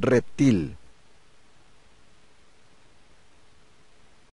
reptil.